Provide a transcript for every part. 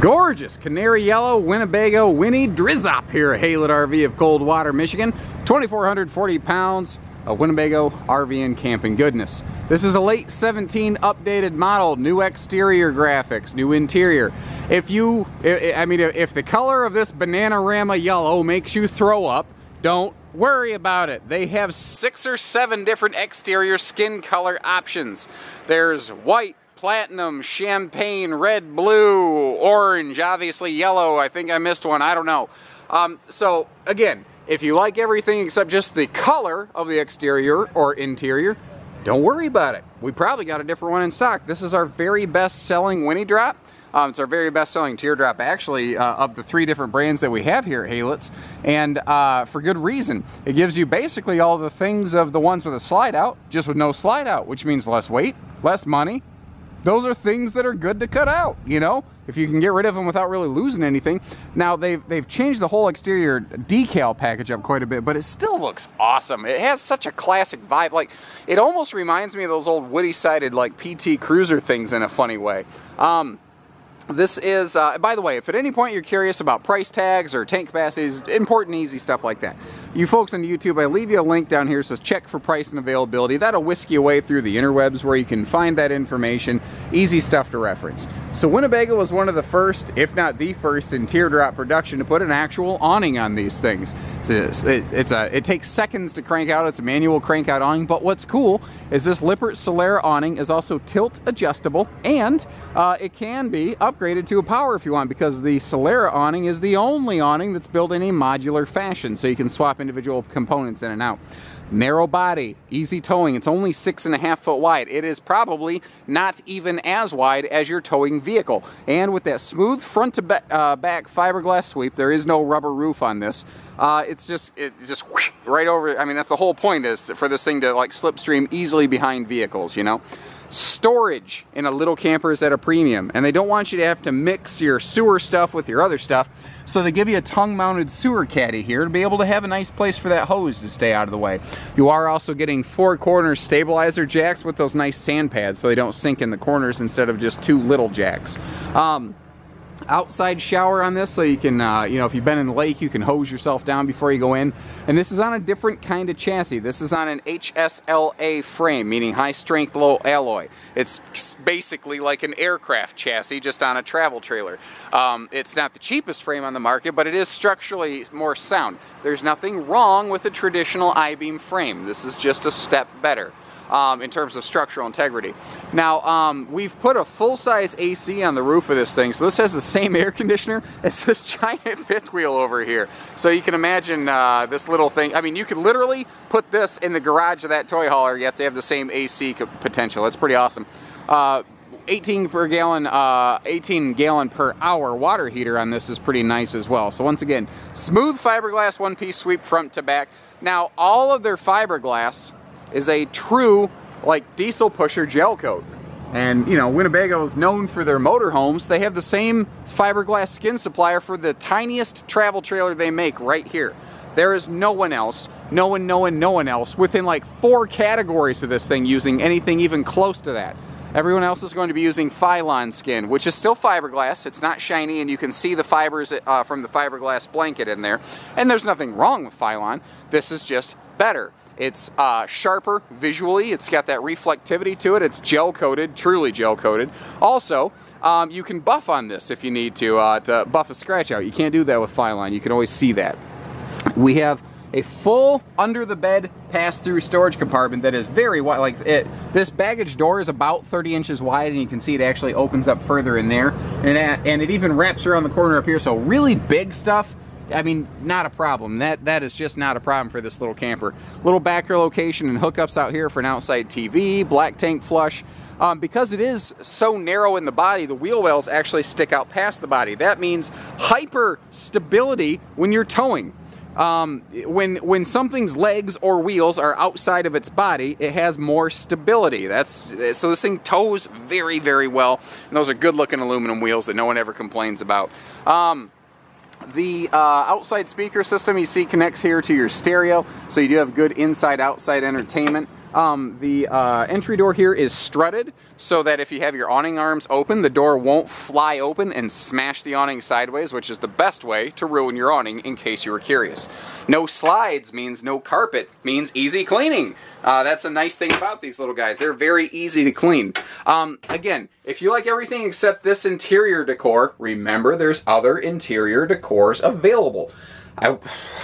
Gorgeous canary yellow Winnebago Winnie Drizzop here at Haylett RV of Coldwater, Michigan. 2,440 pounds of Winnebago RV and camping goodness. This is a late 17 updated model, new exterior graphics, new interior. If you, I mean, if the color of this Bananarama yellow makes you throw up, don't worry about it. They have six or seven different exterior skin color options. There's white, platinum, champagne, red, blue, orange, obviously yellow. I think I missed one. I don't know. Um, so again, if you like everything except just the color of the exterior or interior, don't worry about it. We probably got a different one in stock. This is our very best selling Winnie Drop. Um, it's our very best selling teardrop actually uh, of the three different brands that we have here at Haylett's and uh, for good reason. It gives you basically all the things of the ones with a slide out just with no slide out which means less weight, less money, those are things that are good to cut out, you know, if you can get rid of them without really losing anything. Now, they've, they've changed the whole exterior decal package up quite a bit, but it still looks awesome. It has such a classic vibe. Like, it almost reminds me of those old woody-sided, like, PT Cruiser things in a funny way. Um, this is, uh, by the way, if at any point you're curious about price tags or tank capacities, important, easy stuff like that, you folks on YouTube, I leave you a link down here that says check for price and availability. That'll whisk you away through the interwebs where you can find that information. Easy stuff to reference. So Winnebago was one of the first, if not the first, in teardrop production to put an actual awning on these things. It's a, it's a, it takes seconds to crank out. It's a manual crank out awning, but what's cool is this Lippert Solera awning is also tilt adjustable and uh, it can be upgraded to a power if you want because the Solera awning is the only awning that's built in a modular fashion so you can swap individual components in and out. Narrow body, easy towing. It's only six and a half foot wide. It is probably not even as wide as your towing vehicle. And with that smooth front to ba uh, back fiberglass sweep, there is no rubber roof on this. Uh, it's just it just whoosh, right over. I mean, that's the whole point is for this thing to like slipstream easily behind vehicles. You know. Storage in a little camper is at a premium, and they don't want you to have to mix your sewer stuff with your other stuff, so they give you a tongue-mounted sewer caddy here to be able to have a nice place for that hose to stay out of the way. You are also getting four corner stabilizer jacks with those nice sand pads so they don't sink in the corners instead of just two little jacks. Um, outside shower on this so you can, uh, you know, if you've been in the lake, you can hose yourself down before you go in. And this is on a different kind of chassis. This is on an HSLA frame, meaning high strength, low alloy. It's basically like an aircraft chassis, just on a travel trailer. Um, it's not the cheapest frame on the market, but it is structurally more sound. There's nothing wrong with a traditional I-beam frame. This is just a step better um, in terms of structural integrity. Now, um, we've put a full-size AC on the roof of this thing, so this has the same air conditioner as this giant fifth wheel over here. So you can imagine uh, this little thing. I mean, you could literally put this in the garage of that toy hauler, yet they have the same AC potential. It's pretty awesome. Uh, 18 per gallon, uh, 18 gallon per hour water heater on this is pretty nice as well. So once again, smooth fiberglass one-piece sweep front to back. Now, all of their fiberglass is a true like diesel pusher gel coat. And you know, Winnebago is known for their motorhomes. They have the same fiberglass skin supplier for the tiniest travel trailer they make right here. There is no one else, no one, no one, no one else within like four categories of this thing using anything even close to that. Everyone else is going to be using Filon skin, which is still fiberglass. It's not shiny, and you can see the fibers uh, from the fiberglass blanket in there. And there's nothing wrong with Filon. This is just better. It's uh, sharper visually. It's got that reflectivity to it. It's gel coated, truly gel coated. Also, um, you can buff on this if you need to, uh, to buff a scratch out. You can't do that with Filon. You can always see that. We have a full under the bed pass-through storage compartment that is very wide. Like it, this baggage door is about 30 inches wide, and you can see it actually opens up further in there, and and it even wraps around the corner up here. So really big stuff I mean, not a problem. That That is just not a problem for this little camper. Little backer location and hookups out here for an outside TV, black tank flush. Um, because it is so narrow in the body, the wheel wells actually stick out past the body. That means hyper stability when you're towing. Um, when when something's legs or wheels are outside of its body, it has more stability. That's so this thing tows very very well. And those are good looking aluminum wheels that no one ever complains about. Um, the uh, outside speaker system you see connects here to your stereo, so you do have good inside-outside entertainment. Um, the uh, entry door here is strutted, so that if you have your awning arms open, the door won't fly open and smash the awning sideways, which is the best way to ruin your awning in case you were curious. No slides means no carpet, means easy cleaning. Uh, that's a nice thing about these little guys. They're very easy to clean. Um, again, if you like everything except this interior decor, remember there's other interior decors available. I,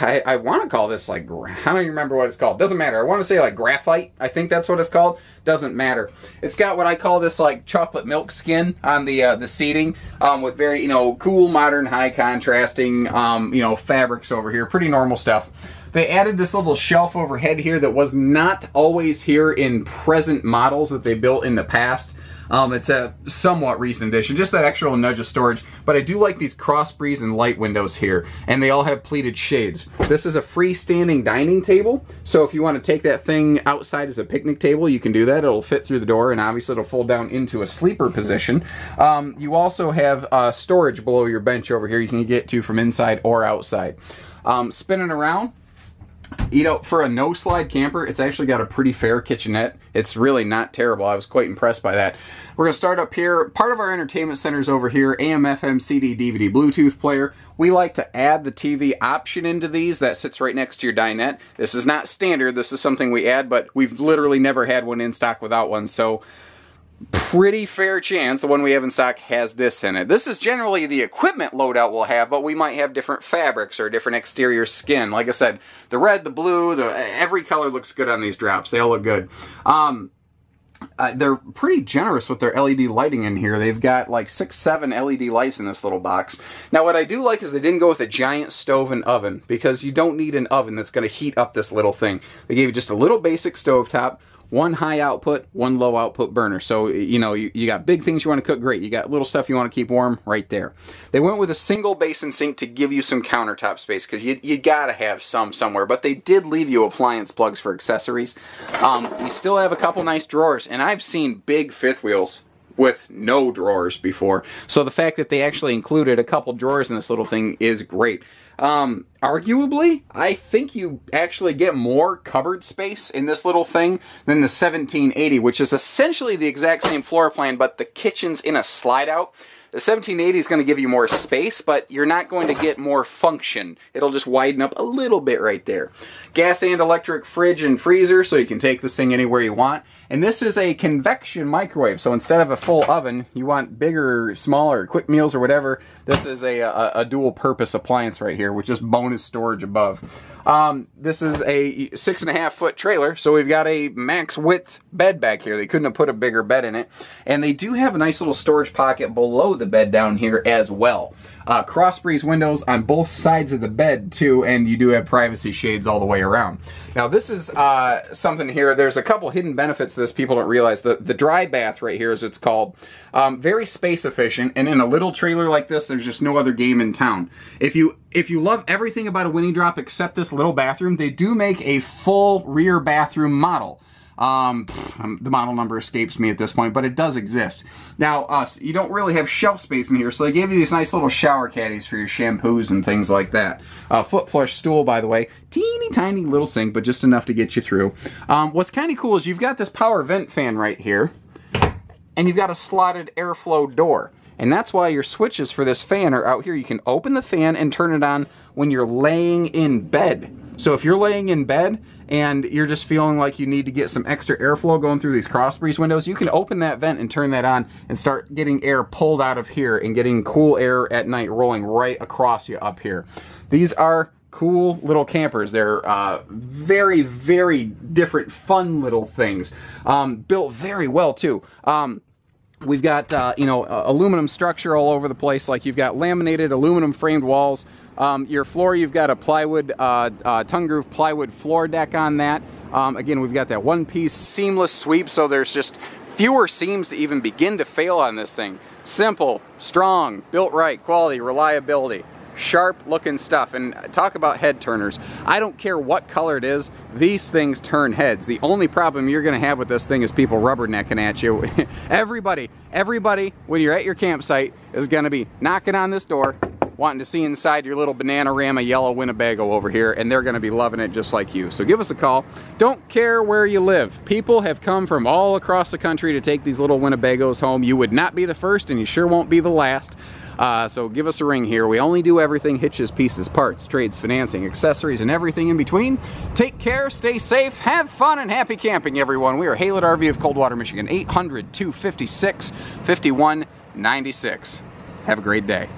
I, I want to call this like, I don't even remember what it's called. Doesn't matter. I want to say like graphite. I think that's what it's called. Doesn't matter. It's got what I call this like chocolate milk skin on the uh, the seating um, with very, you know, cool, modern, high contrasting, um, you know, fabrics over here. Pretty normal stuff. They added this little shelf overhead here that was not always here in present models that they built in the past. Um, it's a somewhat recent addition, just that extra little nudge of storage. But I do like these cross breeze and light windows here, and they all have pleated shades. This is a freestanding dining table, so if you want to take that thing outside as a picnic table, you can do that. It'll fit through the door, and obviously it'll fold down into a sleeper position. Um, you also have uh, storage below your bench over here you can get to from inside or outside. Um, spinning around, you know, for a no slide camper, it's actually got a pretty fair kitchenette. It's really not terrible. I was quite impressed by that. We're going to start up here. Part of our entertainment center is over here, AM, FM, CD, DVD, Bluetooth player. We like to add the TV option into these. That sits right next to your dinette. This is not standard. This is something we add, but we've literally never had one in stock without one. So pretty fair chance the one we have in stock has this in it. This is generally the equipment loadout we'll have, but we might have different fabrics or different exterior skin. Like I said, the red, the blue, the every color looks good on these drops. They all look good. Um, uh, they're pretty generous with their LED lighting in here. They've got like six, seven LED lights in this little box. Now, what I do like is they didn't go with a giant stove and oven because you don't need an oven that's going to heat up this little thing. They gave you just a little basic stove top one high output, one low output burner. So, you know, you, you got big things you want to cook, great. You got little stuff you want to keep warm, right there. They went with a single basin sink to give you some countertop space because you, you got to have some somewhere. But they did leave you appliance plugs for accessories. Um, you still have a couple nice drawers, and I've seen big fifth wheels with no drawers before. So the fact that they actually included a couple drawers in this little thing is great. Um, arguably, I think you actually get more cupboard space in this little thing than the 1780, which is essentially the exact same floor plan, but the kitchen's in a slide out. The 1780 is going to give you more space, but you're not going to get more function. It'll just widen up a little bit right there. Gas and electric fridge and freezer, so you can take this thing anywhere you want. And this is a convection microwave, so instead of a full oven, you want bigger, smaller, quick meals or whatever, this is a, a, a dual purpose appliance right here, with just bonus storage above. Um, this is a six and a half foot trailer, so we've got a max width bed back here. They couldn't have put a bigger bed in it. And they do have a nice little storage pocket below the bed down here as well. Uh, cross breeze windows on both sides of the bed too, and you do have privacy shades all the way around. Now this is uh, something here, there's a couple hidden benefits to this people don't realize. The, the dry bath right here, as it's called, um, very space efficient, and in a little trailer like this, there's just no other game in town. If you if you love everything about a Winnie Drop except this little bathroom, they do make a full rear bathroom model. Um, um, the model number escapes me at this point, but it does exist. Now, uh, you don't really have shelf space in here, so they gave you these nice little shower caddies for your shampoos and things like that. Uh, foot flush stool, by the way. Teeny tiny little sink, but just enough to get you through. Um, what's kind of cool is you've got this power vent fan right here, and you've got a slotted airflow door. And that's why your switches for this fan are out here. You can open the fan and turn it on when you're laying in bed. So if you're laying in bed and you're just feeling like you need to get some extra airflow going through these cross breeze windows, you can open that vent and turn that on and start getting air pulled out of here and getting cool air at night rolling right across you up here. These are cool little campers. They're uh, very, very different, fun little things. Um, built very well too. Um, We've got, uh, you know, aluminum structure all over the place. Like you've got laminated aluminum framed walls. Um, your floor, you've got a plywood, uh, uh, tongue groove plywood floor deck on that. Um, again, we've got that one piece seamless sweep, so there's just fewer seams to even begin to fail on this thing. Simple, strong, built right, quality, reliability sharp looking stuff. And talk about head turners. I don't care what color it is, these things turn heads. The only problem you're gonna have with this thing is people rubbernecking at you. everybody, everybody, when you're at your campsite, is gonna be knocking on this door, wanting to see inside your little Bananarama yellow Winnebago over here, and they're gonna be loving it just like you. So give us a call. Don't care where you live. People have come from all across the country to take these little Winnebagos home. You would not be the first, and you sure won't be the last. Uh, so give us a ring here. We only do everything hitches, pieces, parts, trades, financing, accessories, and everything in between. Take care, stay safe, have fun, and happy camping, everyone. We are Haylett RV of Coldwater, Michigan, 800 256 5196. Have a great day.